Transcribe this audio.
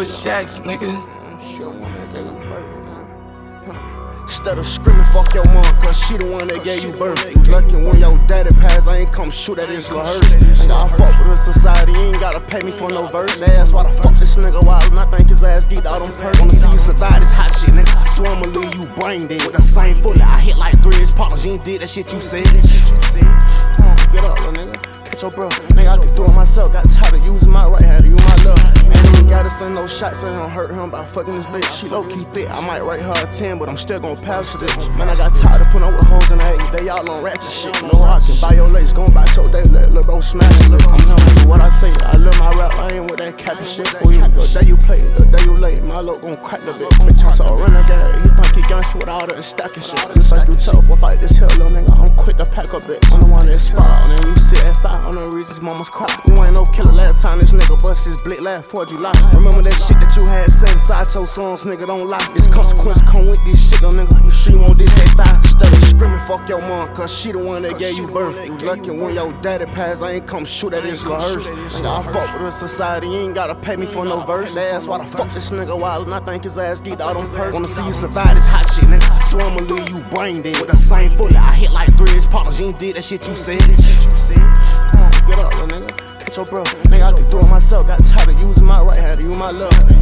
Is Jackson, nigga? Instead of screaming, fuck your mom, cause she the one that gave you birth. Lucky when your daddy passed, I ain't come shoot at his little hearse. Nigga, I fuck with the society, you ain't gotta pay me for no verse. Ask why the fuck this nigga wild, and I think his ass geeked out on percs. Wanna see you survive this hot shit, nigga. I swear I'ma leave you brain dead. With the same foot I hit like three his partners, you ain't did that shit you said. Come on, get up, little nigga. Catch your bro. Nigga, I can do it myself. Got tired of using my right hand use. Ain't gotta send no shots, I don't hurt him by fucking this bitch. She low key thick. I might write her a 10, but I'm still gon' pass bitch. Man, I got tired of putting up with hoes in the A. They all on ratchet shit. No, I can buy your lace, gon' buy your day. Let little bro smash it. I'm with what I say. I love my rap, I ain't with that capping shit for you. The day you play, the day you late, my look gon' crack the bitch. Bitch, I'm so renegade. He think he with all the stacking shit. This like you tough, we'll fight this the mama's cry. You ain't no killer last time this nigga bust his blick last 4th July. Remember that shit that you had said inside your songs, nigga, don't lie. This consequence come with this shit, though, nigga. You sure you won't this that five? Steady screaming, fuck your mom, cause she the one that gave you birth. You lucky when your daddy passed, I ain't come shoot at his little hearse. Nigga, I fuck with the society, you ain't gotta pay me for no verse. Ask why the fuck this nigga wild, and I think his ass geeked out on percs. Wanna see you survive this hot shit, nigga. I swear I'ma leave you brain dead. With the same foot I hit like three his partners, you ain't did that shit you said. Get up, little nigga. Catch your bro. Nigga, I can do it myself. Got tired of using my right hand to use my left.